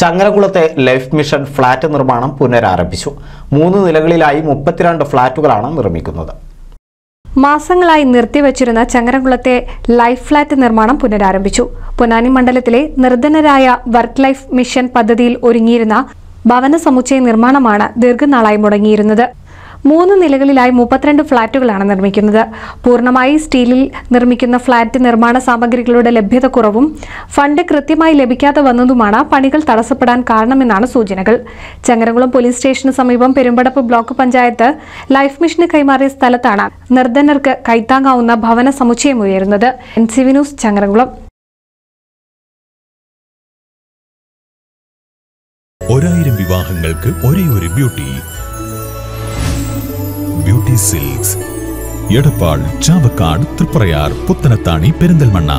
ചങ്ങരകുളത്തെ life mission flat നിർമ്മാണം പുനരാരംഭിച്ചു. മൂന്ന് നിലകളിലായി മുപ്പത്തിരണ്ട് ഫ്ളാറ്റുകളാണ് നിർമ്മിക്കുന്നത്. മാസങ്ങളായി നിർത്തിവച്ചിരുന്ന ചങ്ങരംകുളത്തെ ലൈഫ് ഫ്ളാറ്റ് നിർമ്മാണം പുനരാരംഭിച്ചു. പൊന്നാനി മണ്ഡലത്തിലെ നിർധനരായ വർക്ക് ലൈഫ് മിഷൻ പദ്ധതിയിൽ ഒരുങ്ങിയിരുന്ന ഭവന സമുച്ചയ നിർമ്മാണമാണ് ദീർഘനാളായി മുടങ്ങിയിരുന്നത്. മൂന്ന് നിലകളിലായി മുപ്പത്തിരണ്ട് ഫ്ളാറ്റുകളാണ് നിർമ്മിക്കുന്നത്. പൂർണമായി സ്റ്റീലിൽ നിർമ്മിക്കുന്ന ഫ്ളാറ്റ് നിർമ്മാണ സാമഗ്രികളുടെ ലഭ്യത കുറവും ഫണ്ട് കൃത്യമായി ലഭിക്കാതെ വന്നതുമാണ് പണികൾ തടസ്സപ്പെടാൻ കാരണമെന്നാണ് സൂചനകൾ. ചങ്ങരകുളം പോലീസ് സ്റ്റേഷന് സമീപം പെരുമ്പടപ്പ് ബ്ലോക്ക് പഞ്ചായത്ത് ലൈഫ് മിഷന് കൈമാറിയ സ്ഥലത്താണ് നിർദ്ധനർക്ക് കൈത്താങ്ങാവുന്ന ഭവന സമുച്ചയം ഉയരുന്നത്. N C news Changarakulam. ഒരായിരം വിവാഹങ്ങൾക്ക് ഒരേ ഒരു beauty. beauty silks Edappal Chavakkad Triprayar Puthanathani Perinthalmanna